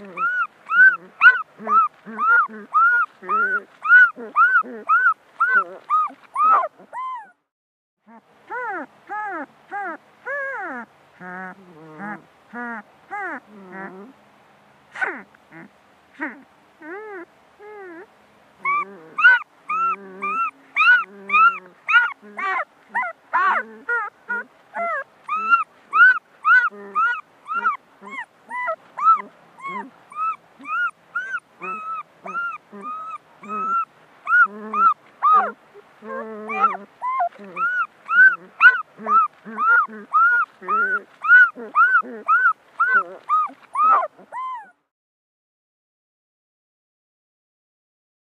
Mm-hmm. Hmm. Mm-hmm.